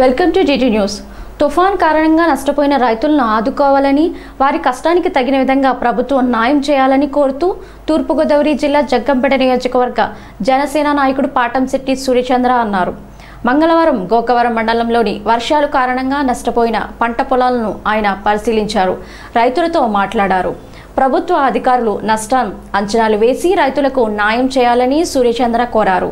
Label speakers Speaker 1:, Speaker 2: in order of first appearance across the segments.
Speaker 1: Welcome to GT news. తుఫాన్ కారణంగా నష్టపోయిన రైతులను ఆదుకోవాలని వారి కష్టానికి తగిన విధంగా ప్రభుత్వం న్యాయం చేయాలని కోరుతూ తూర్పుగోదావరి జిల్లా జగ్గంపేట నియోజకవర్గ జనసేన నాయకుడు పాటంశెట్టి సూర్యచంద్ర అన్నారు. మంగళవారం గోకవరం మండలంలోని వర్షాల కారణంగా నష్టపోయిన పంట పొలాలను ఆయన పరిశీలించారు. రైతులతో మాట్లాడారు. ప్రభుత్వ అధికారులు నష్టం అంచనాలు వేసి రైతులకు న్యాయం చేయాలని సూర్యచంద్ర కోరారు.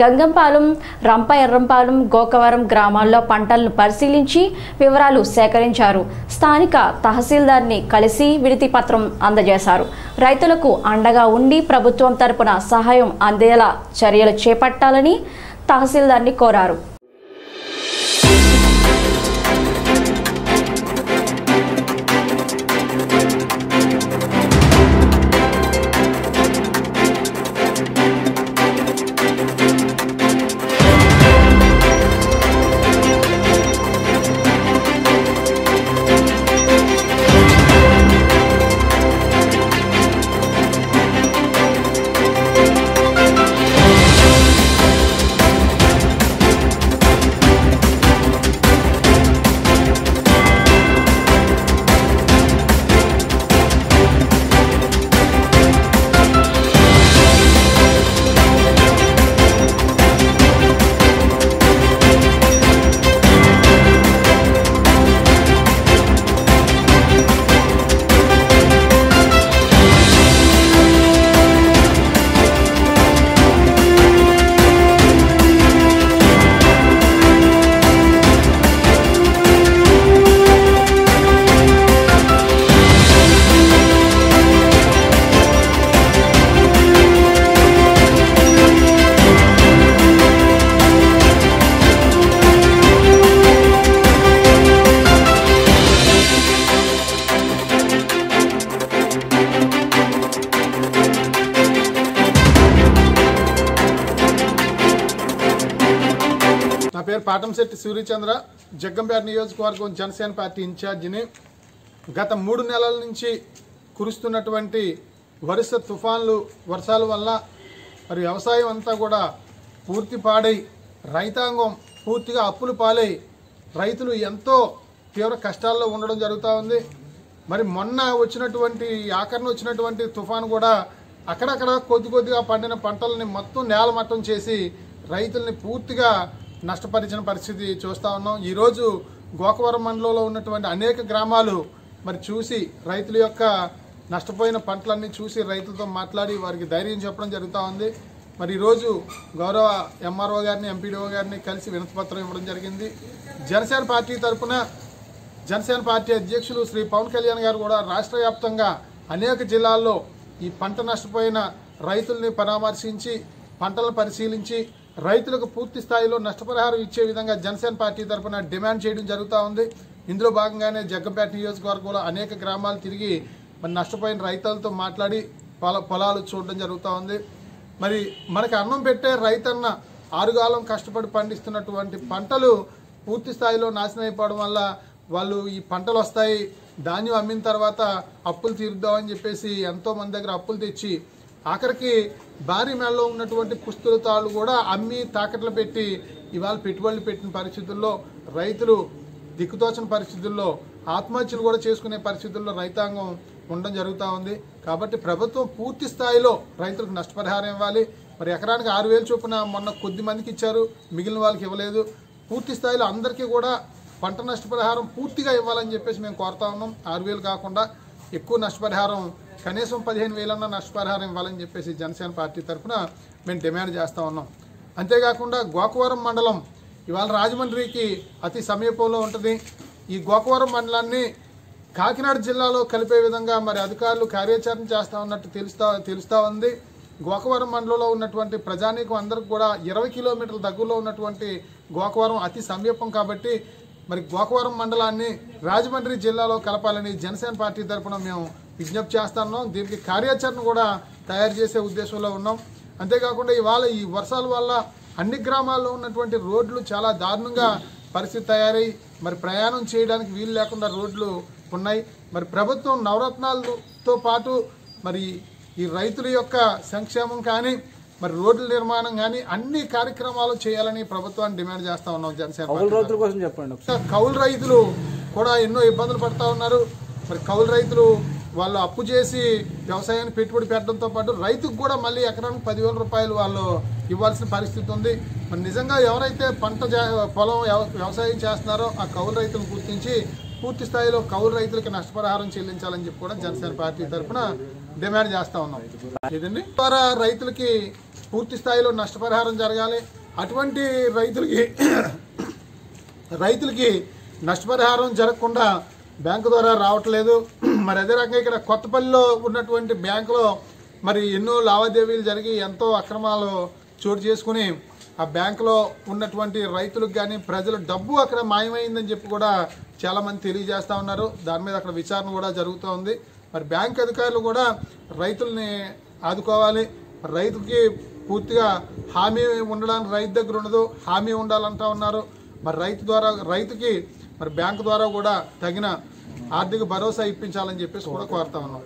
Speaker 1: గంగంపాలెం రంప ఎర్రంపాలెం గోకవరం గ్రామాల్లో పంటలను పరిశీలించి వివరాలు సేకరించారు. స్థానిక తహసీల్దార్ని కలిసి విడితి పత్రం అందజేశారు. రైతులకు అండగా ఉండి ప్రభుత్వం తరపున సహాయం అందేలా చర్యలు చేపట్టాలని తహసీల్దార్ని కోరారు.
Speaker 2: పేరు పాటంశెట్టి సూర్యచంద్ర జగ్గంపేట నియోజకవర్గం జనసేన పార్టీ ఇన్ఛార్జిని గత మూడు నెలల నుంచి కురుస్తున్నటువంటి వరుస తుఫాన్లు వర్షాల వల్ల మరి వ్యవసాయం అంతా కూడా పూర్తి పాడై రైతాంగం పూర్తిగా అప్పులు పాలై రైతులు ఎంతో తీవ్ర కష్టాల్లో ఉండడం జరుగుతూ ఉంది. మరి మొన్న వచ్చినటువంటి ఆఖరణ వచ్చినటువంటి తుఫాను కూడా అక్కడక్కడ కొద్ది కొద్దిగా పండిన పంటలని మొత్తం నేలమట్టం చేసి రైతుల్ని పూర్తిగా నష్టపరిచిన పరిస్థితి చూస్తూ ఉన్నాం. ఈరోజు గోకవరం మండలంలో ఉన్నటువంటి అనేక గ్రామాలు మరి చూసి రైతుల యొక్క నష్టపోయిన పంటలన్నీ చూసి రైతులతో మాట్లాడి వారికి ధైర్యం చెప్పడం జరుగుతూ ఉంది. మరి ఈరోజు గౌరవ ఎంఆర్ఓ గారిని ఎంపీడీఓ గారిని కలిసి వినతిపత్రం ఇవ్వడం జరిగింది. జనసేన పార్టీ తరఫున జనసేన పార్టీ అధ్యక్షులు శ్రీ పవన్ కళ్యాణ్ గారు కూడా రాష్ట్ర వ్యాప్తంగా అనేక జిల్లాల్లో ఈ పంట నష్టపోయిన రైతుల్ని పరామర్శించి పంటలను పరిశీలించి రైతులకు పూర్తి స్థాయిలో నష్టపరిహారం ఇచ్చే విధంగా జనసేన పార్టీ తరఫున డిమాండ్ చేయడం జరుగుతూ ఉంది. ఇందులో భాగంగానే జగ్గంపేట నియోజకవర్గంలో అనేక గ్రామాలు తిరిగి మరి నష్టపోయిన రైతులతో మాట్లాడి పొల పొలాలు చూడడం జరుగుతూ ఉంది. మరి మనకి అన్నం పెట్టే రైతన్న ఆరుగాలం కష్టపడి పండిస్తున్నటువంటి పంటలు పూర్తి స్థాయిలో నాశనం అయిపోవడం వల్ల వాళ్ళు ఈ పంటలు వస్తాయి ధాన్యం అమ్మిన తర్వాత అప్పులు తీరుద్దామని చెప్పేసి ఎంతో మంది దగ్గర అప్పులు తెచ్చి ఆఖరికి భారీ మేళలో ఉన్నటువంటి పుస్తకాలు కూడా అమ్మి తాకట్లు పెట్టి ఇవాళ పెట్టుబడులు పెట్టిన పరిస్థితుల్లో రైతులు దిక్కుతోచని పరిస్థితుల్లో ఆత్మహత్యలు కూడా చేసుకునే పరిస్థితుల్లో రైతాంగం ఉండడం జరుగుతూ ఉంది. కాబట్టి ప్రభుత్వం పూర్తి స్థాయిలో రైతులకు నష్టపరిహారం ఇవ్వాలి. మరి ఎకరానికి ఆరు వేలు చొప్పున మొన్న కొద్ది మందికి ఇచ్చారు మిగిలిన వాళ్ళకి ఇవ్వలేదు. పూర్తి స్థాయిలో అందరికీ కూడా పంట నష్టపరిహారం పూర్తిగా ఇవ్వాలని చెప్పేసి మేము కోరుతా ఉన్నాం. ఆరు వేలు కాకుండా ఎక్కువ నష్టపరిహారం కనీసం పదిహేను వేలన్నా నష్టపరిహారం ఇవ్వాలని చెప్పేసి జనసేన పార్టీ తరఫున మేము డిమాండ్ చేస్తూ ఉన్నాం. అంతేకాకుండా గోకవరం మండలం ఇవాళ రాజమండ్రికి అతి సమీపంలో ఉంటుంది. ఈ గోకవరం మండలాన్ని కాకినాడ జిల్లాలో కలిపే విధంగా మరి అధికారులు కార్యాచరణ చేస్తూ ఉన్నట్టు తెలుస్తా తెలుస్తూ ఉంది. గోకవరం మండలంలో ఉన్నటువంటి ప్రజానీకం అందరికి కూడా ఇరవై కిలోమీటర్ల దగ్గరలో ఉన్నటువంటి గోకవరం అతి సమీపం కాబట్టి మరి గోకవరం మండలాన్ని రాజమండ్రి జిల్లాలో కలపాలని జనసేన పార్టీ తరఫున మేము విజ్ఞప్తి చేస్తున్నాం దీనికి కార్యాచరణ కూడా తయారు చేసే ఉద్దేశంలో ఉన్నాం. అంతేకాకుండా ఇవాళ ఈ వర్షాల వల్ల అన్ని గ్రామాల్లో ఉన్నటువంటి రోడ్లు చాలా దారుణంగా పరిస్థితి తయారై మరి ప్రయాణం చేయడానికి వీలు లేకుండా రోడ్లు ఉన్నాయి. మరి ప్రభుత్వం నవరత్నాలతో పాటు మరి ఈ రైతుల యొక్క సంక్షేమం కానీ మరి రోడ్ల నిర్మాణం కానీ అన్ని కార్యక్రమాలు చేయాలని ప్రభుత్వాన్ని డిమాండ్ చేస్తా ఉన్నాం జనసేన
Speaker 3: రైతుల కోసం చెప్పండి
Speaker 2: కౌలు రైతులు కూడా ఎన్నో ఇబ్బందులు పడతా ఉన్నారు. మరి కౌలు రైతులు వాళ్ళు అప్పు చేసి వ్యవసాయాన్ని పెట్టుబడి పెట్టడంతో పాటు రైతుకు కూడా మళ్ళీ ఎకరానికి పదివేల రూపాయలు వాళ్ళు ఇవ్వాల్సిన పరిస్థితి ఉంది. మరి నిజంగా ఎవరైతే పంట పొలం వ్యవసాయం చేస్తున్నారో ఆ కౌలు రైతులను గుర్తించి పూర్తి స్థాయిలో కౌలు రైతులకి నష్టపరిహారం చెల్లించాలని చెప్పి కూడా జనసేన పార్టీ తరఫున డిమాండ్ చేస్తూ ఉన్నాం. ఇదండి ద్వారా రైతులకి పూర్తి స్థాయిలో నష్టపరిహారం జరగాలి. అటువంటి రైతులకి రైతులకి నష్టపరిహారం జరగకుండా బ్యాంకు ద్వారా రావట్లేదు. మరి అదే రకంగా ఇక్కడ కొత్తపల్లిలో ఉన్నటువంటి బ్యాంకులో మరి ఎన్నో లావాదేవీలు జరిగి ఎంతో అక్రమాలు చోటు చేసుకుని ఆ బ్యాంకులో ఉన్నటువంటి రైతులకు కానీ ప్రజల డబ్బు అక్కడ మాయమైందని చెప్పి కూడా చాలా మంది ఉన్నారు. దాని మీద అక్కడ విచారణ కూడా జరుగుతూ ఉంది. మరి బ్యాంక్ అధికారులు కూడా రైతుల్ని ఆదుకోవాలి. రైతుకి పూర్తిగా హామీ ఉండడానికి రైతు దగ్గర ఉండదు. హామీ ఉండాలంటా ఉన్నారు. మరి రైతు ద్వారా రైతుకి మరి బ్యాంకు ద్వారా కూడా తగిన ఆర్థిక భరోసా ఇప్పించాలని చెప్పేసి కూడా కోరుతా ఉన్నాం.